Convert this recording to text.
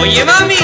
Oye mami,